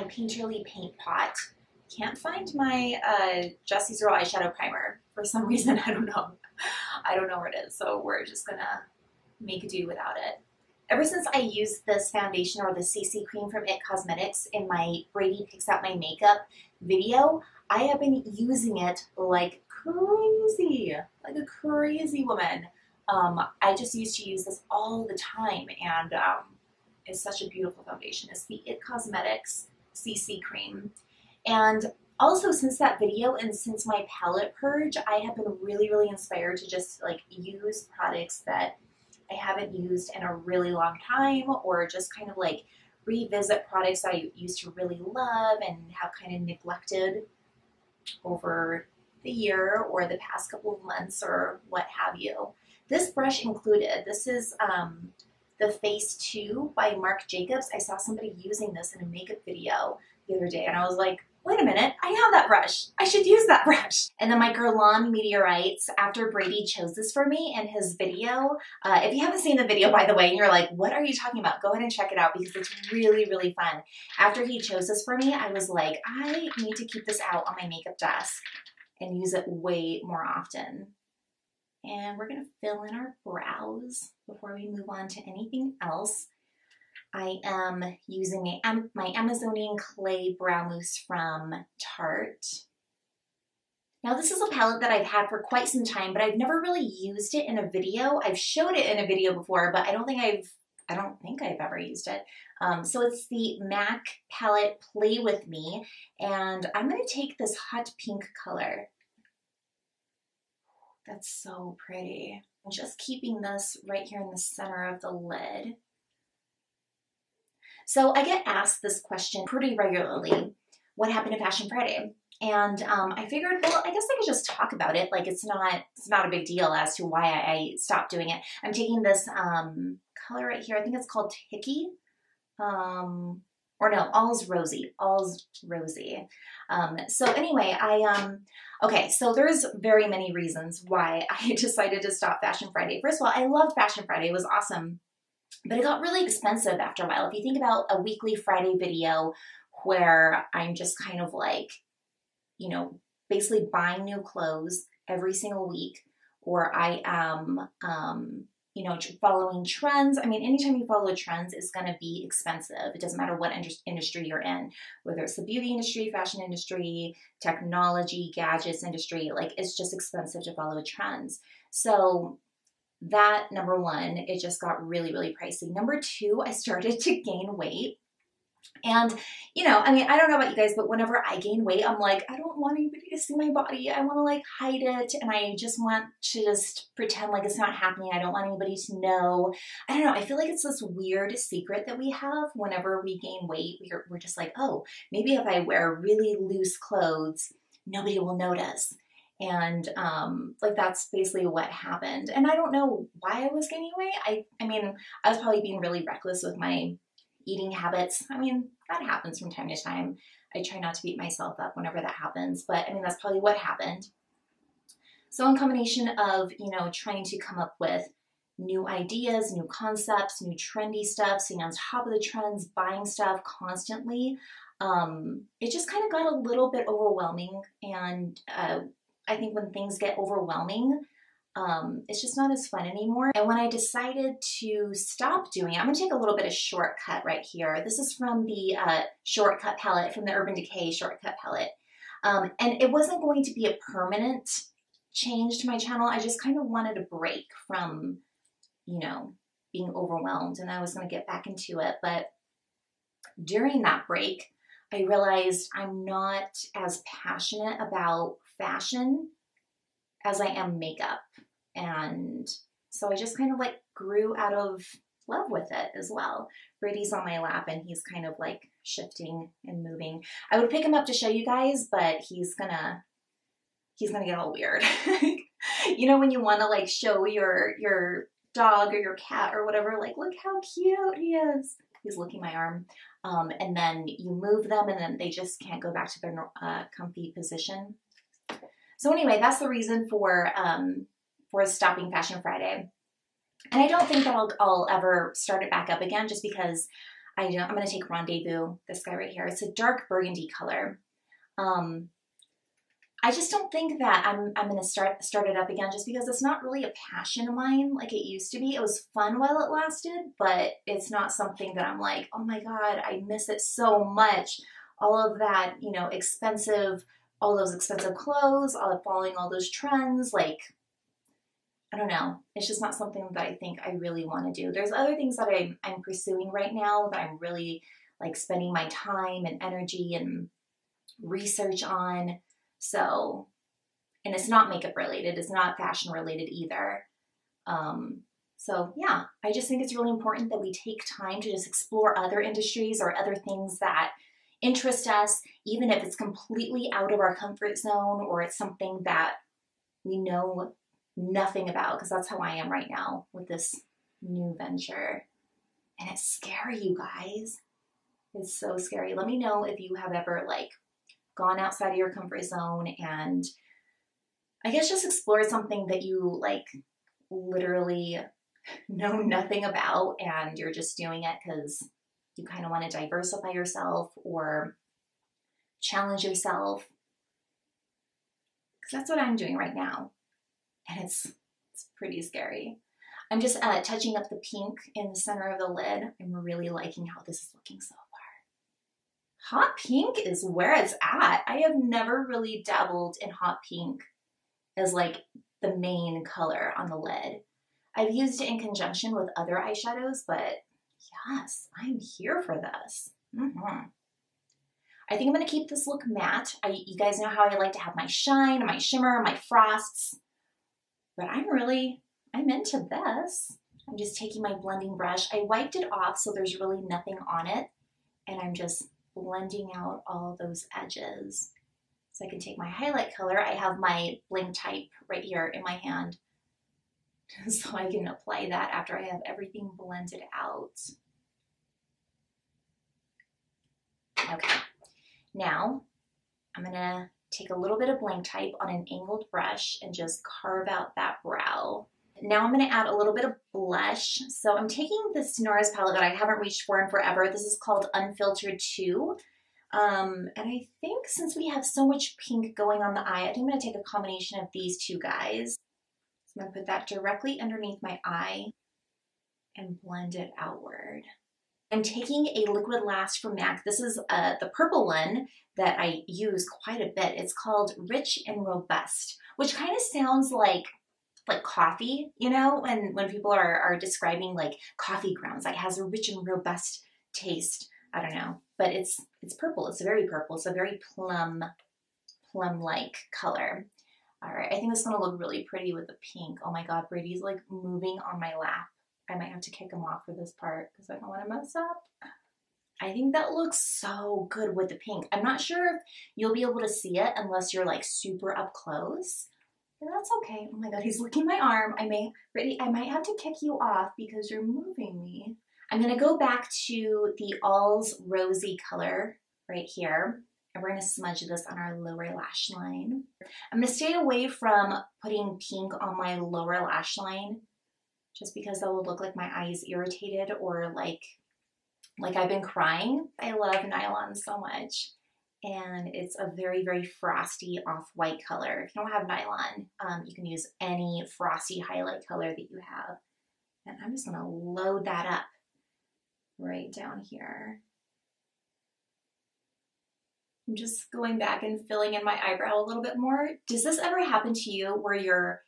my Painterly paint pot. Can't find my uh, Jesse's Girl eyeshadow primer for some reason. I don't know. I don't know where it is, so we're just gonna make do without it. Ever since I used this foundation or the CC cream from IT Cosmetics in my Brady Picks Out My Makeup video, I have been using it like crazy, like a crazy woman. Um, I just used to use this all the time and um, it's such a beautiful foundation. It's the IT Cosmetics CC cream. And also since that video and since my palette purge, I have been really, really inspired to just like use products that I haven't used in a really long time or just kind of like revisit products that I used to really love and have kind of neglected over the year or the past couple of months or what have you. This brush included. This is um, the Face 2 by Marc Jacobs. I saw somebody using this in a makeup video the other day and I was like, wait a minute, I have that brush. I should use that brush. And then my Guerlain Meteorites, after Brady chose this for me in his video. Uh, if you haven't seen the video, by the way, and you're like, what are you talking about? Go ahead and check it out because it's really, really fun. After he chose this for me, I was like, I need to keep this out on my makeup desk and use it way more often. And we're gonna fill in our brows before we move on to anything else. I am using my Amazonian Clay Brow Mousse from Tarte. Now this is a palette that I've had for quite some time, but I've never really used it in a video. I've showed it in a video before, but I don't think I've I don't think I've ever used it. Um, so it's the MAC palette Play With Me, and I'm going to take this hot pink color. That's so pretty. Just keeping this right here in the center of the lid. So I get asked this question pretty regularly. What happened to Fashion Friday? And um, I figured, well, I guess I could just talk about it. Like it's not, it's not a big deal as to why I, I stopped doing it. I'm taking this um, color right here. I think it's called Hickey. Um, or no, All's Rosy. All's Rosy. Um, so anyway, I um, okay. So there's very many reasons why I decided to stop Fashion Friday. First of all, I loved Fashion Friday. It was awesome. But it got really expensive after a while. If you think about a weekly Friday video where I'm just kind of like, you know, basically buying new clothes every single week, or I am, um, you know, following trends. I mean, anytime you follow trends, it's going to be expensive. It doesn't matter what industry you're in, whether it's the beauty industry, fashion industry, technology, gadgets industry, like it's just expensive to follow trends. So that number one, it just got really, really pricey. Number two, I started to gain weight. And, you know, I mean, I don't know about you guys, but whenever I gain weight, I'm like, I don't want anybody to see my body. I want to like hide it. And I just want to just pretend like it's not happening. I don't want anybody to know. I don't know. I feel like it's this weird secret that we have whenever we gain weight. We're, we're just like, oh, maybe if I wear really loose clothes, nobody will notice and um, like that's basically what happened and i don't know why i was gaining weight i i mean i was probably being really reckless with my eating habits. I mean that happens from time to time. I try not to beat myself up whenever that happens but i mean that's probably what happened. So in combination of you know trying to come up with new ideas new concepts new trendy stuff staying on top of the trends buying stuff constantly um, it just kind of got a little bit overwhelming. And uh, I think when things get overwhelming, um, it's just not as fun anymore. And when I decided to stop doing it, I'm gonna take a little bit of shortcut right here. This is from the uh, shortcut palette, from the Urban Decay shortcut palette. Um, and it wasn't going to be a permanent change to my channel. I just kind of wanted a break from, you know, being overwhelmed and I was gonna get back into it. But during that break, I realized I'm not as passionate about fashion as I am makeup. And so I just kind of like grew out of love with it as well. Brady's on my lap and he's kind of like shifting and moving. I would pick him up to show you guys, but he's gonna he's gonna get all weird. you know when you want to like show your your dog or your cat or whatever, like look how cute he is. He's licking my arm. Um, and then you move them and then they just can't go back to their uh, comfy position. So anyway, that's the reason for um, for stopping Fashion Friday. And I don't think that I'll, I'll ever start it back up again just because I I'm going to take Rendezvous, this guy right here. It's a dark burgundy color. Um, I just don't think that I'm, I'm going to start, start it up again just because it's not really a passion of mine like it used to be. It was fun while it lasted, but it's not something that I'm like, oh my God, I miss it so much. All of that, you know, expensive, all those expensive clothes, all following all those trends, like, I don't know. It's just not something that I think I really want to do. There's other things that I'm, I'm pursuing right now that I'm really like spending my time and energy and research on. So, and it's not makeup related, it's not fashion related either. Um, so, yeah, I just think it's really important that we take time to just explore other industries or other things that interest us, even if it's completely out of our comfort zone or it's something that we know nothing about, because that's how I am right now with this new venture. And it's scary, you guys. It's so scary. Let me know if you have ever like gone outside of your comfort zone and I guess just explore something that you like literally know nothing about and you're just doing it because you kind of want to diversify yourself or challenge yourself. Because that's what I'm doing right now. And it's, it's pretty scary. I'm just uh, touching up the pink in the center of the lid. I'm really liking how this is looking so far. hot pink is where it's at. I have never really dabbled in hot pink as like the main color on the lid. I've used it in conjunction with other eyeshadows, but yes, I'm here for this. Mm-hmm. I think I'm going to keep this look matte. I, you guys know how I like to have my shine, my shimmer, my frosts, but I'm really, I'm into this. I'm just taking my blending brush. I wiped it off so there's really nothing on it, and I'm just blending out all those edges. So I can take my highlight color. I have my Blanc Type right here in my hand. So I can apply that after I have everything blended out. Okay, now I'm gonna take a little bit of Blanc Type on an angled brush and just carve out that brow. Now I'm going to add a little bit of blush. So I'm taking this Sonora's palette that I haven't reached for in forever. This is called Unfiltered 2. Um, and I think since we have so much pink going on the eye, I think I'm to take a combination of these two guys. So I'm to put that directly underneath my eye and blend it outward. I'm taking a Liquid Last from MAC. This is uh, the purple one that I use quite a bit. It's called Rich and Robust, which kind of sounds like like coffee, you know, when when people are are describing like coffee grounds, like has a rich and robust taste. I don't know, but it's it's purple. It's very purple. It's a very plum plum like color. All right, I think this is gonna look really pretty with the pink. Oh my God, Brady's like moving on my lap. I might have to kick him off for this part because I don't want to mess up. I think that looks so good with the pink. I'm not sure if you'll be able to see it unless you're like super up close, that's okay. Oh my god, he's licking my arm. I may, Brittany, I might have to kick you off because you're moving me. I'm gonna go back to the All's Rosy color right here. And we're gonna smudge this on our lower lash line. I'm gonna stay away from putting pink on my lower lash line just because that will look like my eyes irritated or like like I've been crying. I love nylon so much and it's a very, very frosty off-white color. If you don't have nylon, um, you can use any frosty highlight color that you have. And I'm just gonna load that up right down here. I'm just going back and filling in my eyebrow a little bit more. Does this ever happen to you where you're,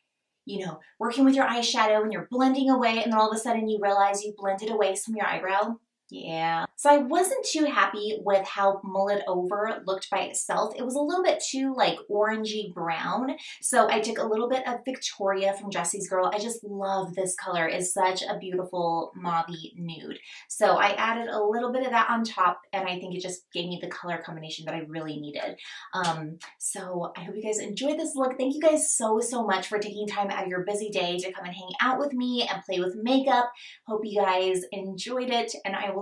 you know, working with your eyeshadow and you're blending away and then all of a sudden you realize you blended away some of your eyebrow? Yeah. So I wasn't too happy with how Mullet Over looked by itself. It was a little bit too like orangey brown. So I took a little bit of Victoria from Jesse's Girl. I just love this color. It's such a beautiful mauvey nude. So I added a little bit of that on top and I think it just gave me the color combination that I really needed. Um, so I hope you guys enjoyed this look. Thank you guys so, so much for taking time out of your busy day to come and hang out with me and play with makeup. Hope you guys enjoyed it and I will